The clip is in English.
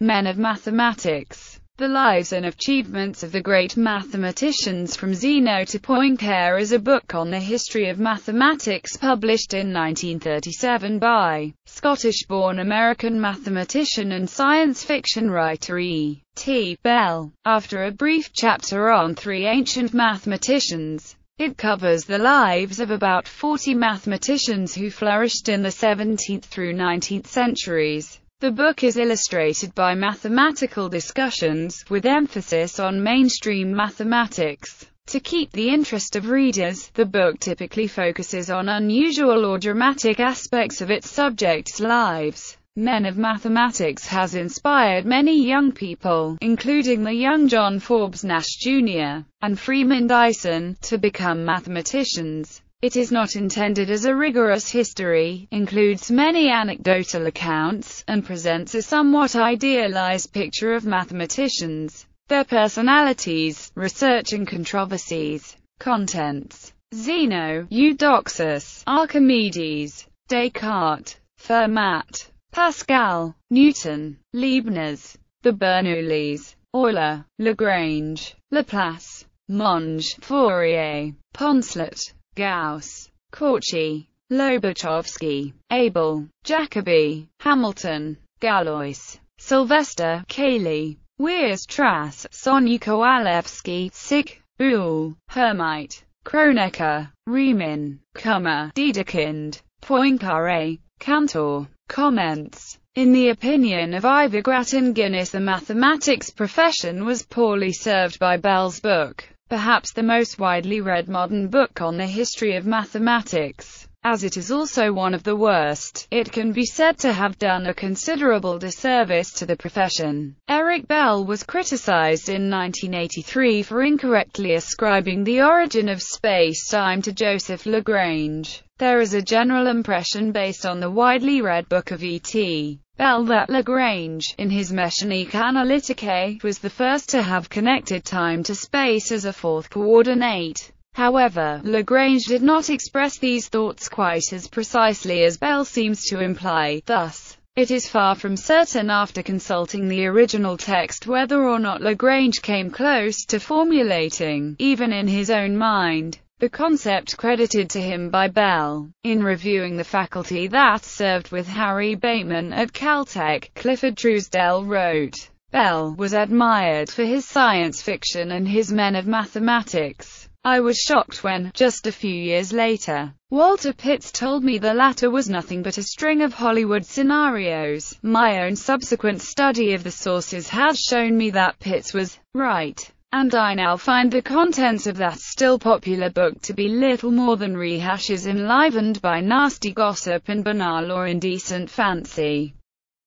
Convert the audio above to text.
Men of Mathematics. The Lives and Achievements of the Great Mathematicians from Zeno to Poincare is a book on the history of mathematics published in 1937 by Scottish-born American mathematician and science fiction writer E. T. Bell. After a brief chapter on three ancient mathematicians, it covers the lives of about 40 mathematicians who flourished in the 17th through 19th centuries. The book is illustrated by mathematical discussions, with emphasis on mainstream mathematics. To keep the interest of readers, the book typically focuses on unusual or dramatic aspects of its subjects' lives. Men of Mathematics has inspired many young people, including the young John Forbes Nash Jr. and Freeman Dyson, to become mathematicians. It is not intended as a rigorous history, includes many anecdotal accounts, and presents a somewhat idealized picture of mathematicians, their personalities, research and controversies. Contents Zeno, Eudoxus, Archimedes, Descartes, Fermat, Pascal, Newton, Leibniz, the Bernoullis, Euler, Lagrange, Laplace, Monge, Fourier, Poncelet, Gauss, Cauchy, Lobachevsky, Abel, Jacobi, Hamilton, Galois, Sylvester, Cayley, Weierstrass, Sonia Kowalewski, Sig, Boole, Hermite, Kronecker, Riemann, Kummer, Dedekind, Poincaré, Cantor, Comments. In the opinion of Ivor Grattan Guinness the mathematics profession was poorly served by Bell's book, perhaps the most widely read modern book on the history of mathematics. As it is also one of the worst, it can be said to have done a considerable disservice to the profession. Eric Bell was criticized in 1983 for incorrectly ascribing the origin of space-time to Joseph Lagrange. There is a general impression based on the widely read book of E.T. Bell that Lagrange, in his Mechanique Analytique, was the first to have connected time to space as a fourth coordinate. However, Lagrange did not express these thoughts quite as precisely as Bell seems to imply, thus, it is far from certain after consulting the original text whether or not Lagrange came close to formulating, even in his own mind, the concept credited to him by Bell. In reviewing the faculty that served with Harry Bateman at Caltech, Clifford Truesdell wrote, Bell was admired for his science fiction and his men of mathematics. I was shocked when, just a few years later, Walter Pitts told me the latter was nothing but a string of Hollywood scenarios. My own subsequent study of the sources has shown me that Pitts was right and I now find the contents of that still popular book to be little more than rehashes enlivened by nasty gossip and banal or indecent fancy.